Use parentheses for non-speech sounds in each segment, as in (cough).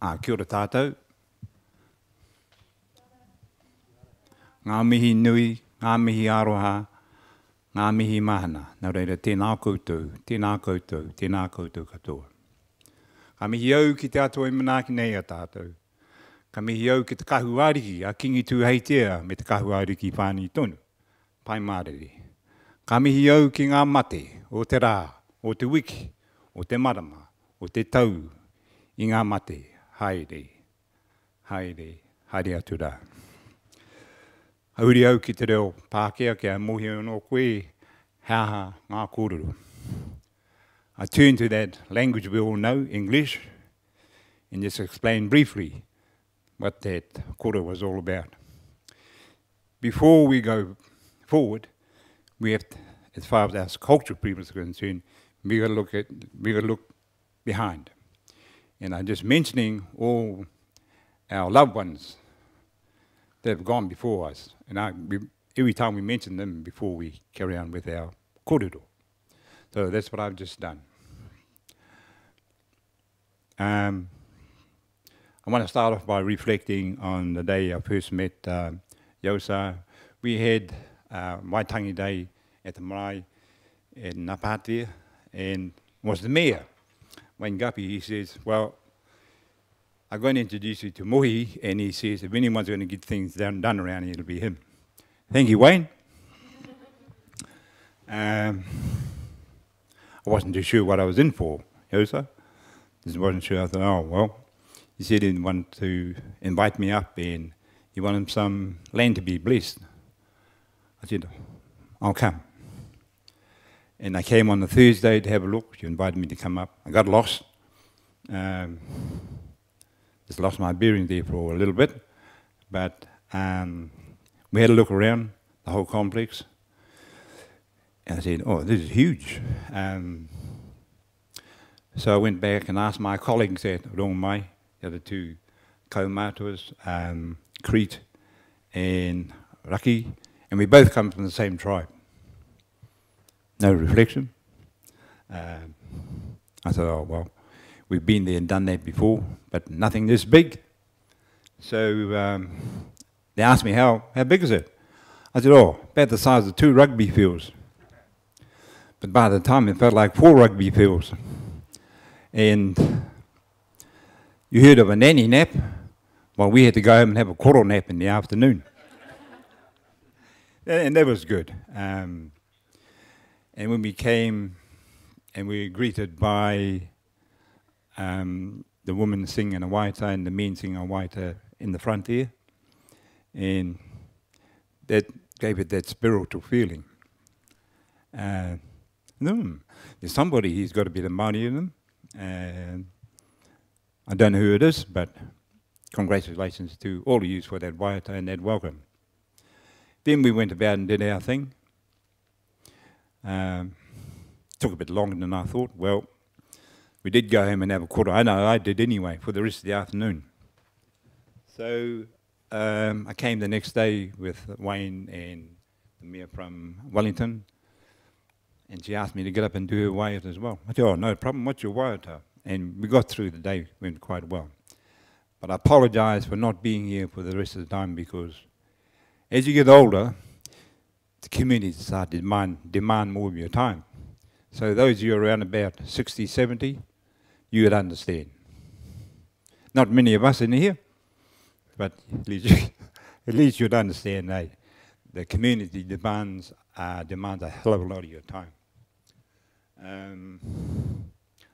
Ah, kia ora tātou. Ngā mihi nui, ngā mihi aroha, ngā mihi mahana. Nā reira, tēnā koutou, tēnā koutou, tēnā koutou katoa. Ka mihi au ki te ato i manaaki nei a tātou. Ka mihi au ki te kahu ariki, a kingi tū heitea me te kahu ariki whāni tonu. Pai mārere. Ka mihi au ki ngā mate, o te rā, o te wiki, o te marama, o te tau, i ngā mate, haere atu rā. Hauri au ki te reo Pākea kia mohi anō koe, haha ngā kōrero. I turn to that language we all know, English, and just explain briefly what that kōrero was all about. Before we go forward, we have, to, as far as our cultural people are concerned, we got to look at, we got to look behind. And I'm just mentioning all our loved ones that have gone before us. And we, every time we mention them before we carry on with our kōrero. So that's what I've just done. Um, I want to start off by reflecting on the day I first met uh, Yosa. We had uh, Waitangi Day at the Marae in Napatia, and was the mayor, Wayne Guppy, he says, well, I'm going to introduce you to Mohi, and he says, if anyone's going to get things done, done around here, it'll be him. Thank you, Wayne. (laughs) Um, I wasn't too sure what I was in for, Yosa. Just wasn't sure. I thought, oh, well, he said he wanted to invite me up and he wanted some land to be blessed. I said, I'll come. And I came on the Thursday to have a look. She invited me to come up. I got lost. Um, just lost my bearings there for a little bit. But um, we had a look around the whole complex. And I said, oh, this is huge. Um, so I went back and asked my colleagues at Orongomai, the other two kaumatuas, um, Crete and Raki, and we both come from the same tribe. No reflection. Um, I thought, oh, well, we've been there and done that before, but nothing this big. So um, they asked me, how, how big is it? I said, oh, about the size of two rugby fields. But by the time it felt like four rugby fields. And you heard of a nanny nap? Well, we had to go home and have a koro nap in the afternoon. (laughs) and that was good. Um, and when we came and we were greeted by um, the woman singing a waiata and the men singing a waiata in the front there, and that gave it that spiritual feeling. Uh, mm, there's somebody who's got a bit of money in them, and I don't know who it is, but congratulations to all of you for that waiata and that welcome. Then we went about and did our thing. Um, took a bit longer than I thought. Well, we did go home and have a quarter. I know I did anyway for the rest of the afternoon. So um, I came the next day with Wayne and the mayor from Wellington, and she asked me to get up and do her waiata as well. I said, oh, no problem, what's your waiata? And we got through the day, went quite well. But I apologise for not being here for the rest of the time because as you get older, the community start to demand, demand more of your time. So those of you around about 60, 70, you would understand. Not many of us in here, but at least, (laughs) at least you'd understand that the community demands, uh, demands a hell of a lot of your time. Um,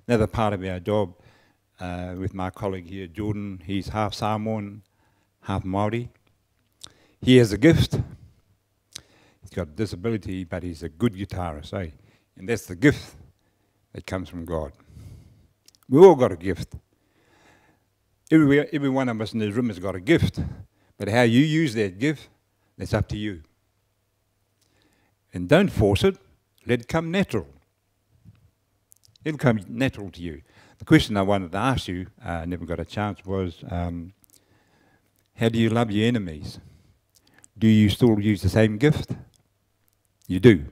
another part of our job uh, with my colleague here, Jordan, he's half Samoan, half Māori. He has a gift. Got a disability, but he's a good guitarist, eh? And that's the gift that comes from God. We all got a gift. Every, every one of us in this room has got a gift. But how you use that gift, that's up to you. And don't force it, let it come natural. It'll come natural to you. The question I wanted to ask you, I uh, never got a chance, was um, how do you love your enemies? Do you still use the same gift? You do.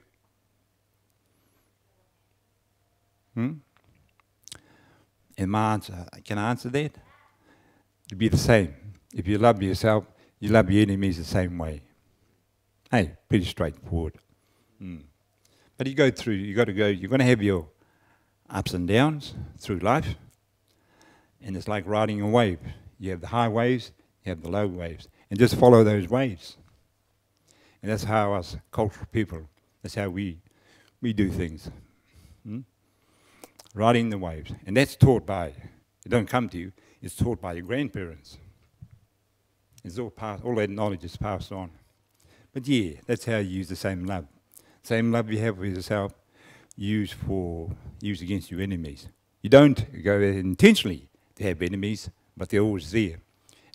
Hmm? And my answer, can I answer that? to be the same. If you love yourself, you love your enemies the same way. Hey, pretty straightforward. Mm. But you go through, you got to go, you're going to have your ups and downs through life. And it's like riding a wave. You have the high waves, you have the low waves. And just follow those waves. And that's how us cultural people, that's how we, we do things. Hmm? Riding the waves. And that's taught by, it don't come to you, it's taught by your grandparents. It's all, passed, all that knowledge is passed on. But yeah, that's how you use the same love. Same love you have with yourself, use for use against your enemies. You don't go intentionally to have enemies, but they're always there.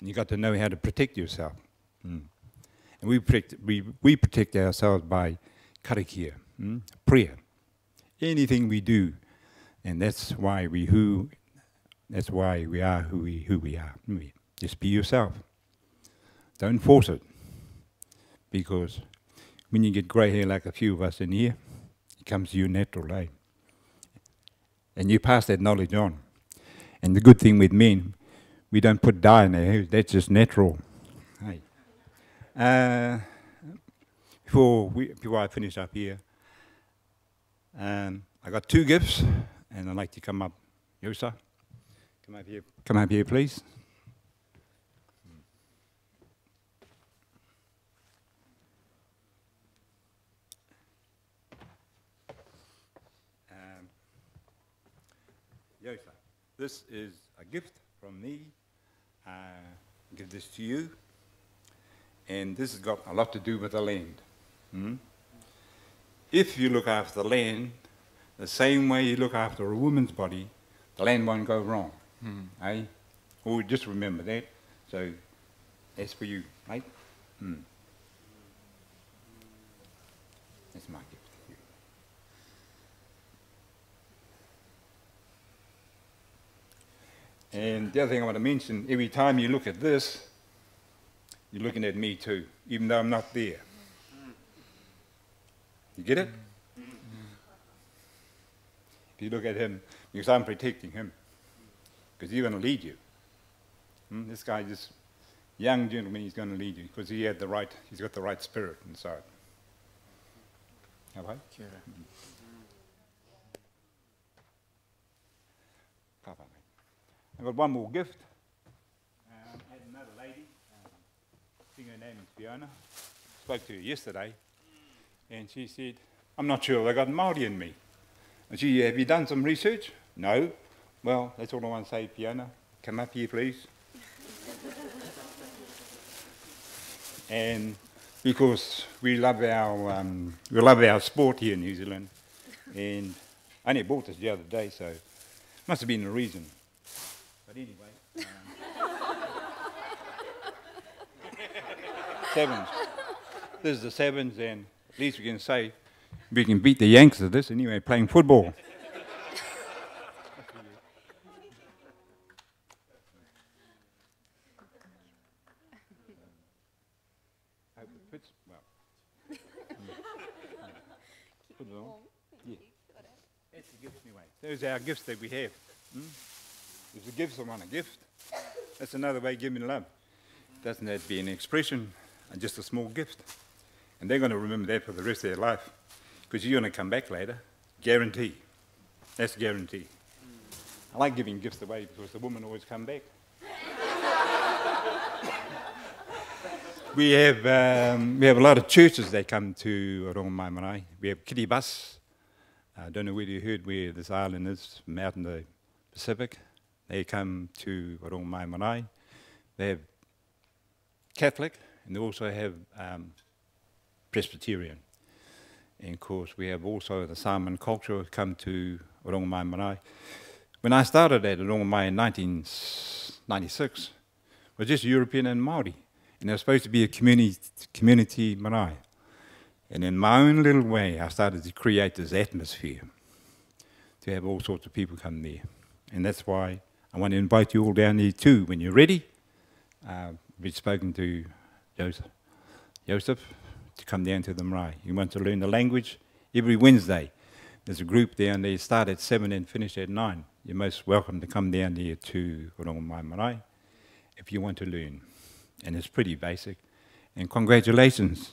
And you've got to know how to protect yourself. Mm. And we protect, we, we protect ourselves by karakia, mm? prayer. Anything we do, and that's why we who, that's why we are who we, who we are. Just be yourself. Don't force it. Because when you get grey hair like a few of us in here, it comes to you natural, eh? And you pass that knowledge on. And the good thing with men, we don't put dye in our hair, That's just natural. Uh, before, we, before I finish up here, um, I got two gifts, and I'd like to come up. Yosa, come up here. Come up here, please. Um, Yosa, this is a gift from me. Uh, give this to you. And this has got a lot to do with the land. Hmm? If you look after the land the same way you look after a woman's body, the land won't go wrong. Hmm. Eh? Or just remember that. So that's for you, mate. Hmm. That's my gift. To you. And the other thing I want to mention, every time you look at this, you're looking at me too, even though I'm not there. You get it? If you look at him, because I'm protecting him, because he's going to lead you. Hmm? This guy, this young gentleman, he's going to lead you because he had the right, he's got the right spirit inside. Have I? Sure. Mm-hmm. I've got one more gift. Um, I had another lady, um, I think her name is Fiona. Spoke to her yesterday, and she said, I'm not sure they got Māori in me. And she, have you done some research? No. Well, that's all I want to say, Fiona. Come up here, please. (laughs) and because we love our um, we love our sport here in New Zealand, and I only bought this the other day, so must have been a reason. But anyway. Um, sevens. This is the sevens, and at least we can say we can beat the Yanks at this anyway, playing football. Those are our gifts that we have. Hmm? If you give someone a gift, that's another way of giving love. Doesn't that be an expression and just a small gift? And they're going to remember that for the rest of their life because you're going to come back later. Guarantee. That's guarantee. I like giving gifts away because the women always come back. (laughs) we have um, we have a lot of churches that come to Orongomai Marae. We have Kiribati. I don't know whether you heard where this island is, from out in the Pacific. They come to Orongomai Marae. They have Catholic and they also have um, Presbyterian. And of course, we have also the Samoan culture come to Orongomai Marae. When I started at Orongomai in 1996, it was just European and Maori, and it was supposed to be a community, community marae. And in my own little way, I started to create this atmosphere to have all sorts of people come there. And that's why I want to invite you all down here too when you're ready. Uh, we've spoken to Joseph, Joseph to come down to the marae. You want to learn the language every Wednesday. There's a group down there, start at 7 and finish at 9. You're most welcome to come down here to Orongomai Marae. if you want to learn. And it's pretty basic. And congratulations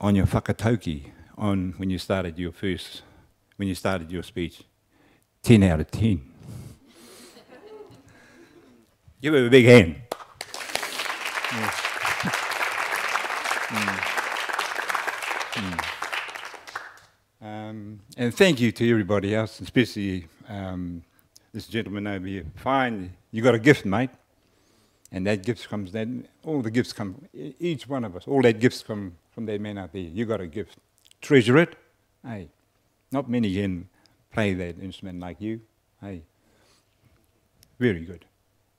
on your whakatauki on when you started your first, when you started your speech. 10 out of 10. (laughs) Give him a big hand. Mm. Mm. Um, and thank you to everybody else, especially um, this gentleman over here. Fine, you got a gift, mate. And that gift comes, then all the gifts come, each one of us, all that gifts come from that man out there. You got a gift. Treasure it. Hey, not many can play that instrument like you. Hey, very good.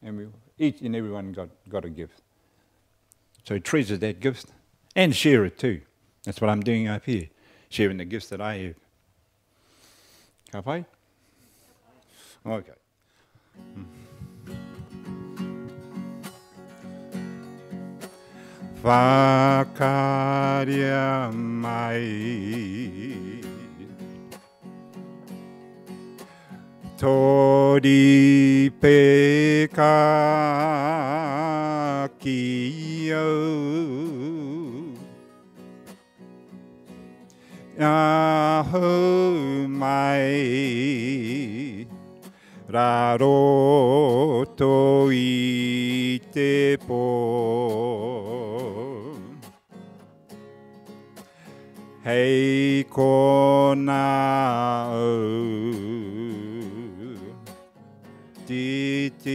And we, each and everyone got, got a gift. So treasure that gift and share it too. That's what I'm doing up here, sharing the gifts that I have. Ka pai? Okay. Hmm. Whakaria mai Tori au ahau mai. Raro to i te pō. Hei kona au. Titiroa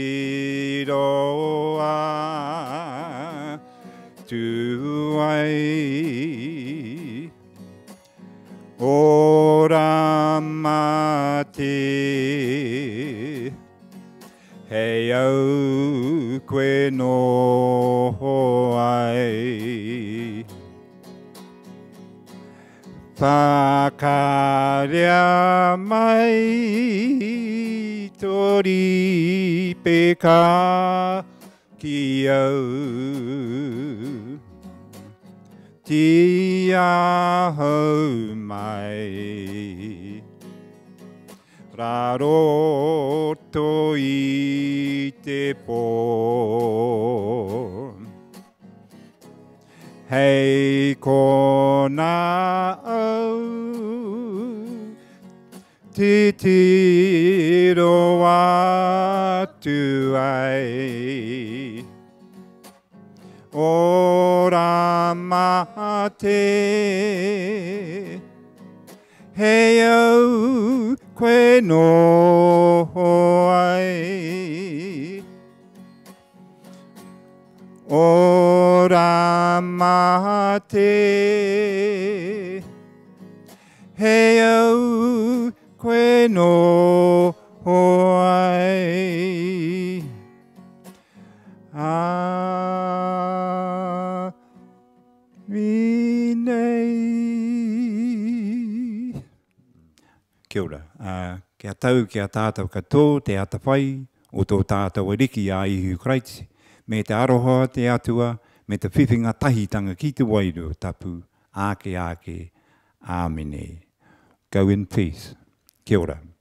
tu ai ora mate hei au koe no ai. Whakarea mai tori peka ki au. Ti ahau mai raro to te pō hei kona au. Te tiro atu ai. Mate, hei au no ai. Ora mate, Kia ora. Uh, kia tau, kia tātou katoa, te ata o tō tātou ariki a ihu kreiti, me te aroha te atua, me te whiwhinga tahitanga ki te wairu tapu, ake ake, āmine. Go in peace. Kia ora.